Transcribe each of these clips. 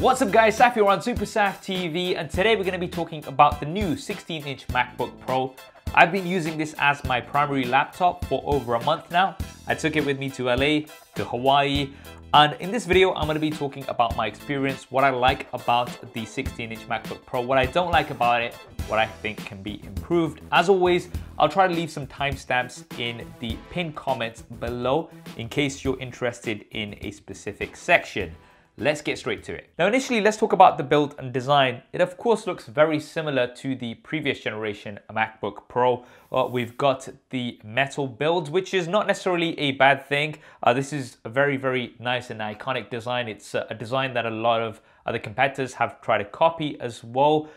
What's up guys, Saf here on SuperSaf TV and today we're going to be talking about the new 16-inch MacBook Pro. I've been using this as my primary laptop for over a month now. I took it with me to LA, to Hawaii, and in this video I'm going to be talking about my experience, what I like about the 16-inch MacBook Pro, what I don't like about it, what I think can be improved. As always, I'll try to leave some timestamps in the pinned comments below in case you're interested in a specific section. Let's get straight to it. Now initially let's talk about the build and design. It of course looks very similar to the previous generation MacBook Pro. Uh, we've got the metal build which is not necessarily a bad thing. Uh, this is a very very nice and iconic design. It's a design that a lot of other competitors have tried to copy as well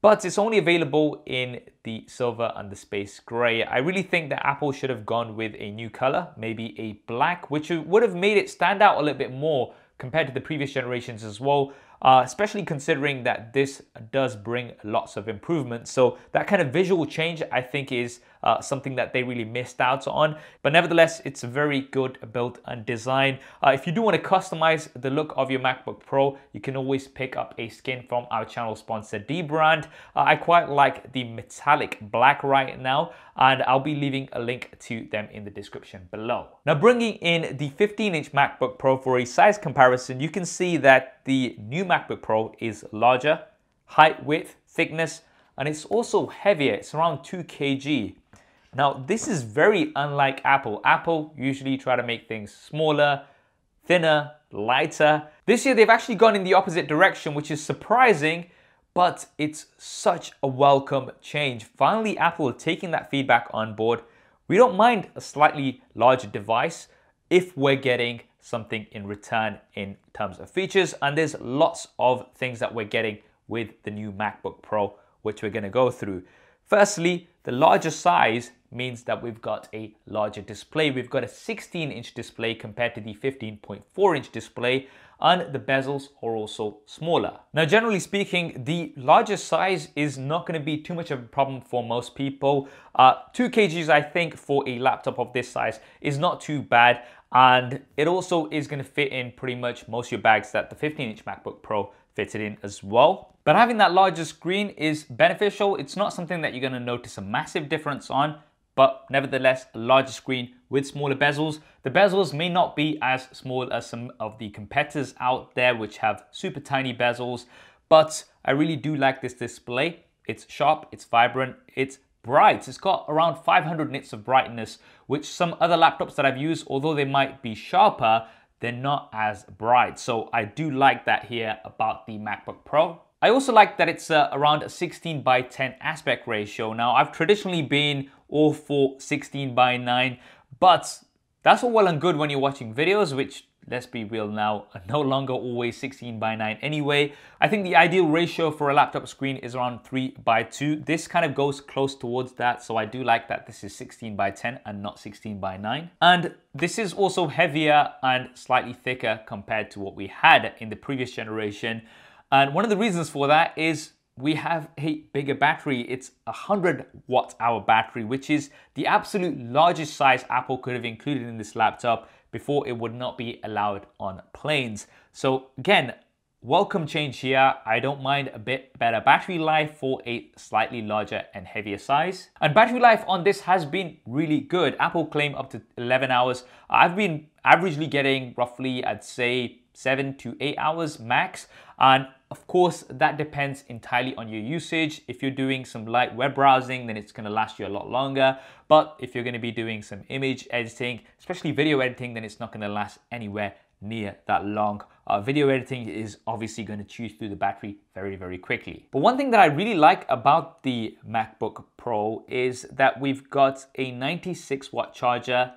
but it's only available in the silver and the space gray. I really think that Apple should have gone with a new color, maybe a black, which would have made it stand out a little bit more compared to the previous generations as well, uh, especially considering that this does bring lots of improvements. So that kind of visual change, I think, is uh, something that they really missed out on. But nevertheless, it's a very good build and design. Uh, if you do want to customize the look of your MacBook Pro, you can always pick up a skin from our channel sponsor Dbrand. Uh, I quite like the metallic black right now, and I'll be leaving a link to them in the description below. Now bringing in the 15-inch MacBook Pro for a size comparison, you can see that the new MacBook Pro is larger, height, width, thickness, and it's also heavier. It's around 2 kg. Now, this is very unlike Apple. Apple usually try to make things smaller, thinner, lighter. This year, they've actually gone in the opposite direction, which is surprising, but it's such a welcome change. Finally, Apple are taking that feedback on board. We don't mind a slightly larger device if we're getting something in return in terms of features. And there's lots of things that we're getting with the new MacBook Pro, which we're gonna go through. Firstly, the larger size means that we've got a larger display. We've got a 16 inch display compared to the 15.4 inch display and the bezels are also smaller. Now, generally speaking, the larger size is not gonna be too much of a problem for most people. Uh, two kgs, I think, for a laptop of this size is not too bad. And it also is gonna fit in pretty much most of your bags that the 15 inch MacBook Pro fitted in as well. But having that larger screen is beneficial. It's not something that you're gonna notice a massive difference on but nevertheless a larger screen with smaller bezels. The bezels may not be as small as some of the competitors out there which have super tiny bezels, but I really do like this display. It's sharp, it's vibrant, it's bright. It's got around 500 nits of brightness, which some other laptops that I've used, although they might be sharper, they're not as bright. So I do like that here about the MacBook Pro. I also like that it's uh, around a 16 by 10 aspect ratio. Now, I've traditionally been all for 16 by 9, but that's all well and good when you're watching videos, which let's be real now, no longer always 16 by 9 anyway. I think the ideal ratio for a laptop screen is around 3 by 2. This kind of goes close towards that, so I do like that this is 16 by 10 and not 16 by 9. And this is also heavier and slightly thicker compared to what we had in the previous generation. And one of the reasons for that is we have a bigger battery. It's a 100 watt hour battery, which is the absolute largest size Apple could have included in this laptop before it would not be allowed on planes. So again, welcome change here. I don't mind a bit better battery life for a slightly larger and heavier size. And battery life on this has been really good. Apple claim up to 11 hours. I've been averagely getting roughly, I'd say, seven to eight hours max. And of course, that depends entirely on your usage. If you're doing some light web browsing, then it's gonna last you a lot longer. But if you're gonna be doing some image editing, especially video editing, then it's not gonna last anywhere near that long. Uh, video editing is obviously going to chew through the battery very, very quickly. But one thing that I really like about the MacBook Pro is that we've got a 96 watt charger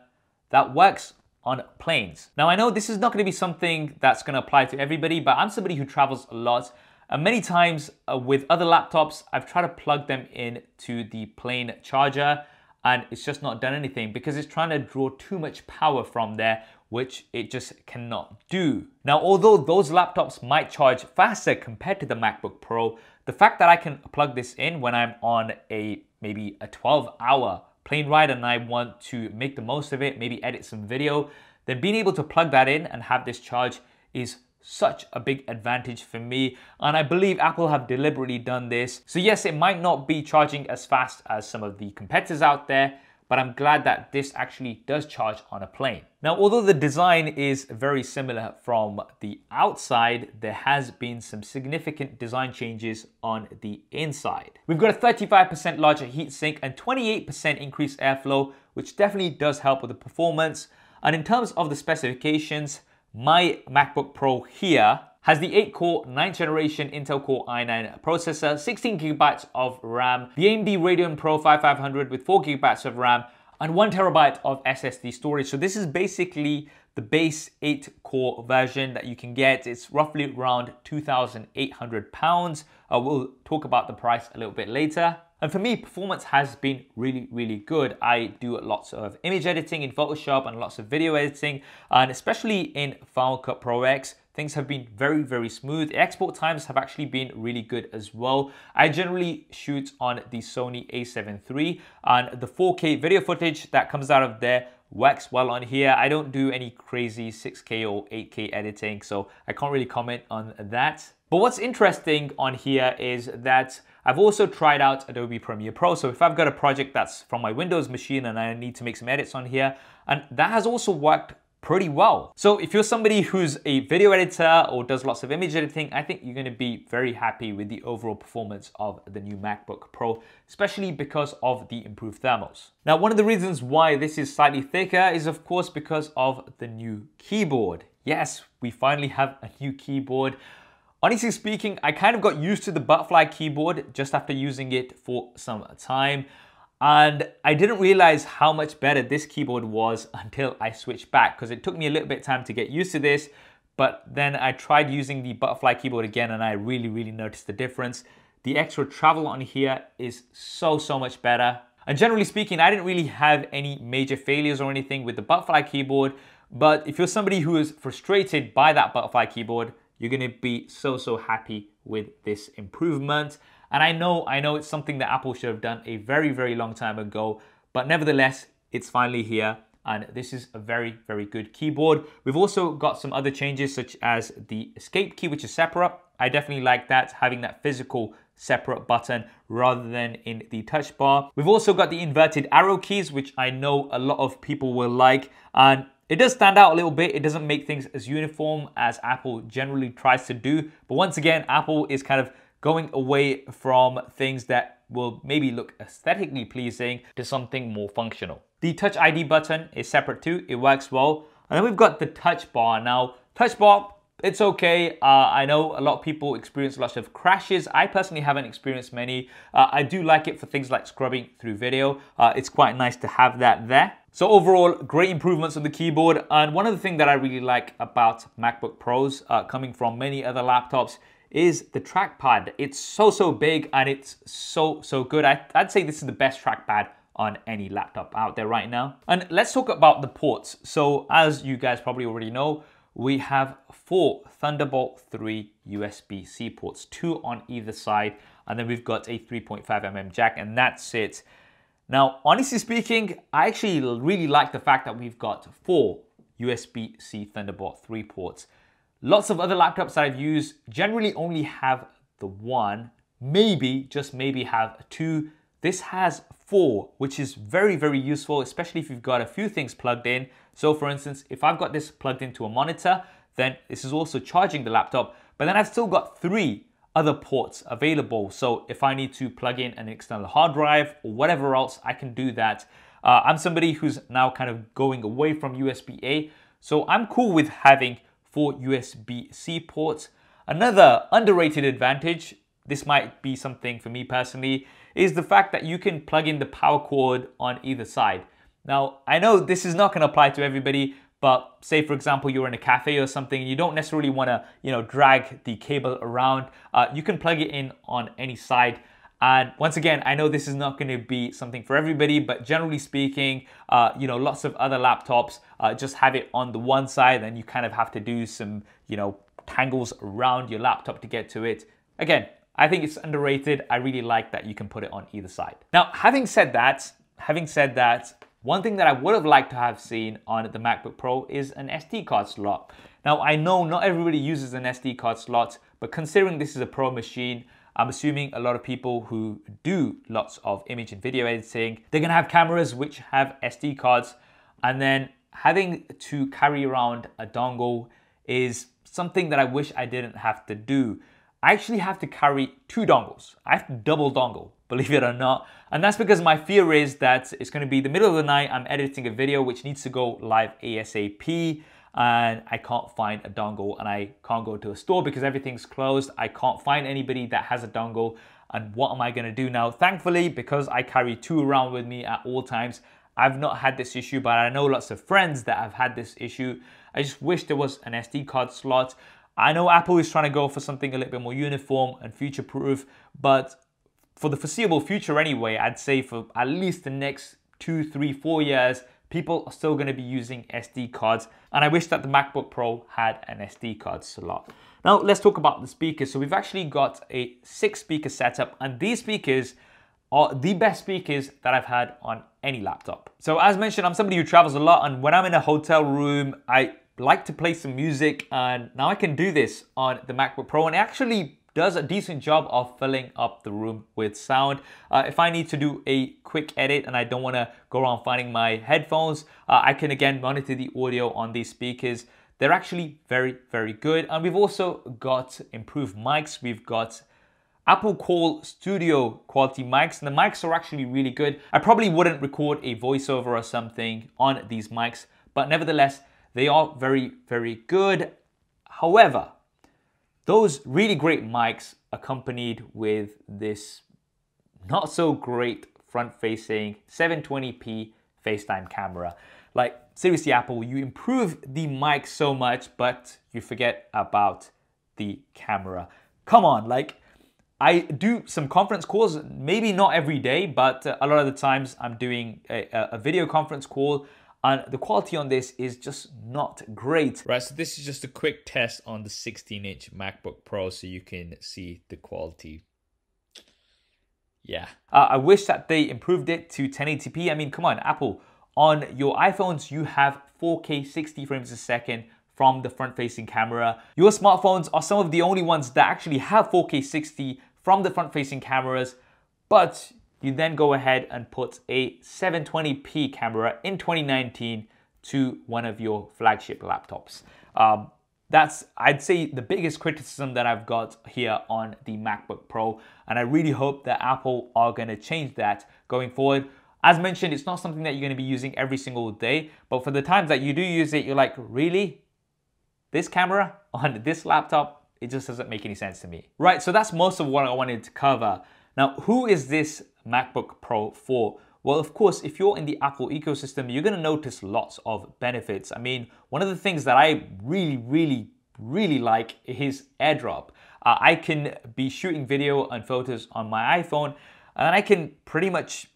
that works on planes. Now I know this is not going to be something that's going to apply to everybody, but I'm somebody who travels a lot. And many times uh, with other laptops, I've tried to plug them in to the plane charger and it's just not done anything because it's trying to draw too much power from there, which it just cannot do. Now, although those laptops might charge faster compared to the MacBook Pro, the fact that I can plug this in when I'm on a maybe a 12 hour plane ride and I want to make the most of it, maybe edit some video, then being able to plug that in and have this charge is such a big advantage for me and I believe Apple have deliberately done this. So yes, it might not be charging as fast as some of the competitors out there, but I'm glad that this actually does charge on a plane. Now, although the design is very similar from the outside, there has been some significant design changes on the inside. We've got a 35% larger heatsink and 28% increased airflow, which definitely does help with the performance. And in terms of the specifications, my MacBook Pro here has the 8-core 9th generation Intel Core i9 processor, 16 gigabytes of RAM, the AMD Radeon Pro 5500 with 4 gigabytes of RAM, and 1 terabyte of SSD storage. So this is basically the base 8-core version that you can get. It's roughly around 2,800 pounds. Uh, we'll talk about the price a little bit later. And for me, performance has been really, really good. I do lots of image editing in Photoshop and lots of video editing, and especially in Final Cut Pro X, things have been very, very smooth. Export times have actually been really good as well. I generally shoot on the Sony a7 III, and the 4K video footage that comes out of there works well on here. I don't do any crazy 6K or 8K editing, so I can't really comment on that. But what's interesting on here is that I've also tried out Adobe Premiere Pro. So if I've got a project that's from my Windows machine and I need to make some edits on here, and that has also worked pretty well. So if you're somebody who's a video editor or does lots of image editing, I think you're gonna be very happy with the overall performance of the new MacBook Pro, especially because of the improved thermals. Now, one of the reasons why this is slightly thicker is of course because of the new keyboard. Yes, we finally have a new keyboard. Honestly speaking, I kind of got used to the butterfly keyboard just after using it for some time. And I didn't realize how much better this keyboard was until I switched back because it took me a little bit time to get used to this. But then I tried using the butterfly keyboard again and I really, really noticed the difference. The extra travel on here is so, so much better. And generally speaking, I didn't really have any major failures or anything with the butterfly keyboard. But if you're somebody who is frustrated by that butterfly keyboard, you're gonna be so, so happy with this improvement. And I know, I know it's something that Apple should have done a very, very long time ago, but nevertheless, it's finally here. And this is a very, very good keyboard. We've also got some other changes such as the escape key, which is separate. I definitely like that, having that physical separate button rather than in the touch bar. We've also got the inverted arrow keys, which I know a lot of people will like. And it does stand out a little bit. It doesn't make things as uniform as Apple generally tries to do. But once again, Apple is kind of going away from things that will maybe look aesthetically pleasing to something more functional. The Touch ID button is separate too. It works well. And then we've got the touch bar. Now, touch bar, it's okay. Uh, I know a lot of people experience lots of crashes. I personally haven't experienced many. Uh, I do like it for things like scrubbing through video. Uh, it's quite nice to have that there. So overall, great improvements on the keyboard. And one of the things that I really like about MacBook Pros uh, coming from many other laptops is the trackpad. It's so, so big and it's so, so good. I, I'd say this is the best trackpad on any laptop out there right now. And let's talk about the ports. So as you guys probably already know, we have four Thunderbolt 3 USB-C ports, two on either side, and then we've got a 3.5mm jack, and that's it. Now, honestly speaking, I actually really like the fact that we've got four USB-C Thunderbolt 3 ports. Lots of other laptops that I've used generally only have the one, maybe, just maybe have two. This has four, which is very, very useful, especially if you've got a few things plugged in. So for instance, if I've got this plugged into a monitor, then this is also charging the laptop, but then I've still got three other ports available. So if I need to plug in an external hard drive or whatever else, I can do that. Uh, I'm somebody who's now kind of going away from USB-A, so I'm cool with having four USB-C ports. Another underrated advantage, this might be something for me personally, is the fact that you can plug in the power cord on either side. Now, I know this is not going to apply to everybody, but say for example you're in a cafe or something you don't necessarily want to you know drag the cable around uh, you can plug it in on any side and once again i know this is not going to be something for everybody but generally speaking uh, you know lots of other laptops uh, just have it on the one side and you kind of have to do some you know tangles around your laptop to get to it. Again i think it's underrated. I really like that you can put it on either side. Now having said that having said that One thing that I would have liked to have seen on the MacBook Pro is an SD card slot. Now, I know not everybody uses an SD card slot, but considering this is a Pro machine, I'm assuming a lot of people who do lots of image and video editing, they're gonna have cameras which have SD cards, and then having to carry around a dongle is something that I wish I didn't have to do. I actually have to carry two dongles. I have to double dongle, believe it or not. And that's because my fear is that it's gonna be the middle of the night, I'm editing a video which needs to go live ASAP and I can't find a dongle and I can't go to a store because everything's closed. I can't find anybody that has a dongle and what am I gonna do now? Thankfully, because I carry two around with me at all times, I've not had this issue, but I know lots of friends that have had this issue. I just wish there was an SD card slot. I know Apple is trying to go for something a little bit more uniform and future proof, but for the foreseeable future anyway, I'd say for at least the next two, three, four years, people are still going to be using SD cards. And I wish that the MacBook Pro had an SD card slot. Now let's talk about the speakers. So we've actually got a six speaker setup and these speakers are the best speakers that I've had on any laptop. So as mentioned, I'm somebody who travels a lot and when I'm in a hotel room, I like to play some music and now I can do this on the MacBook Pro and it actually does a decent job of filling up the room with sound. Uh, if I need to do a quick edit and I don't want to go around finding my headphones, uh, I can again monitor the audio on these speakers. They're actually very, very good. And we've also got improved mics. We've got Apple Call Studio quality mics, and the mics are actually really good. I probably wouldn't record a voiceover or something on these mics, but nevertheless, they are very, very good. However, those really great mics accompanied with this not so great front facing 720p FaceTime camera. Like, seriously, Apple, you improve the mic so much, but you forget about the camera. Come on, like, I do some conference calls, maybe not every day, but a lot of the times I'm doing a, a video conference call and the quality on this is just not great. Right, so this is just a quick test on the 16 inch MacBook Pro so you can see the quality. Yeah. Uh, I wish that they improved it to 1080p. I mean, come on, Apple. On your iPhones, you have 4K 60 frames a second from the front facing camera. Your smartphones are some of the only ones that actually have 4K 60 from the front facing cameras, but you then go ahead and put a 720p camera in 2019 to one of your flagship laptops. Um, that's, I'd say, the biggest criticism that I've got here on the MacBook Pro, and I really hope that Apple are gonna change that going forward. As mentioned, it's not something that you're gonna be using every single day, but for the times that you do use it, you're like, really? This camera on this laptop? It just doesn't make any sense to me. Right, so that's most of what I wanted to cover. Now, who is this MacBook Pro for? Well, of course, if you're in the Apple ecosystem, you're gonna notice lots of benefits. I mean, one of the things that I really, really, really like is AirDrop. Uh, I can be shooting video and photos on my iPhone, and I can pretty much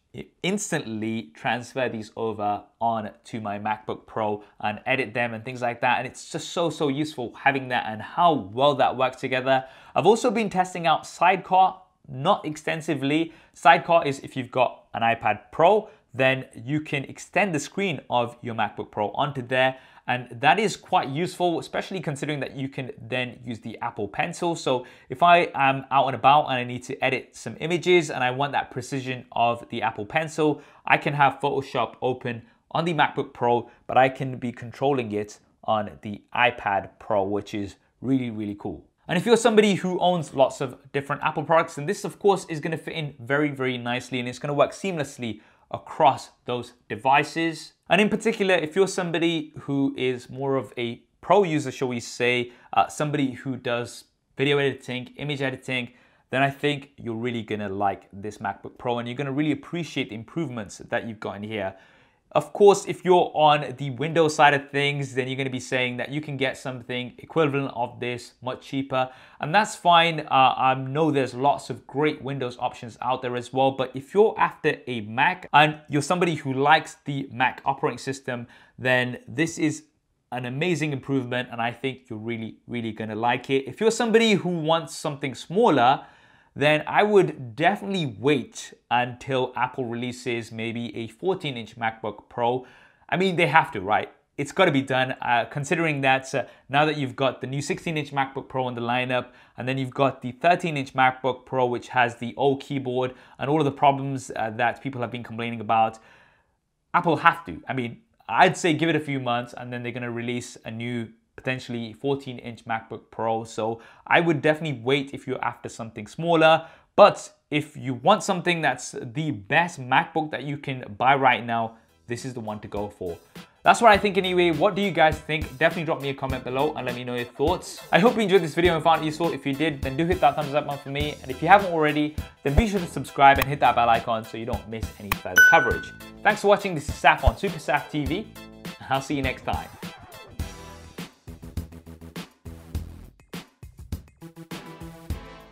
instantly transfer these over on to my MacBook Pro and edit them and things like that. And it's just so, so useful having that and how well that works together. I've also been testing out Sidecar not extensively. Sidecar is if you've got an iPad Pro, then you can extend the screen of your MacBook Pro onto there. And that is quite useful, especially considering that you can then use the Apple Pencil. So if I am out and about and I need to edit some images and I want that precision of the Apple Pencil, I can have Photoshop open on the MacBook Pro, but I can be controlling it on the iPad Pro, which is really, really cool. And if you're somebody who owns lots of different Apple products, then this of course is gonna fit in very, very nicely and it's gonna work seamlessly across those devices. And in particular, if you're somebody who is more of a pro user, shall we say, uh, somebody who does video editing, image editing, then I think you're really gonna like this MacBook Pro and you're gonna really appreciate the improvements that you've got in here. Of course, if you're on the Windows side of things, then you're gonna be saying that you can get something equivalent of this much cheaper, and that's fine. Uh, I know there's lots of great Windows options out there as well, but if you're after a Mac and you're somebody who likes the Mac operating system, then this is an amazing improvement and I think you're really, really gonna like it. If you're somebody who wants something smaller, then I would definitely wait until Apple releases maybe a 14 inch MacBook Pro. I mean, they have to, right? It's got to be done, uh, considering that uh, now that you've got the new 16 inch MacBook Pro in the lineup, and then you've got the 13 inch MacBook Pro, which has the old keyboard and all of the problems uh, that people have been complaining about, Apple have to. I mean, I'd say give it a few months and then they're going to release a new potentially 14 inch MacBook Pro. So I would definitely wait if you're after something smaller. But if you want something that's the best MacBook that you can buy right now, this is the one to go for. That's what I think anyway. What do you guys think? Definitely drop me a comment below and let me know your thoughts. I hope you enjoyed this video and found it useful. If you did, then do hit that thumbs up button for me. And if you haven't already, then be sure to subscribe and hit that bell icon so you don't miss any further coverage. Thanks for watching. This is Saf on SuperSaf TV. And I'll see you next time.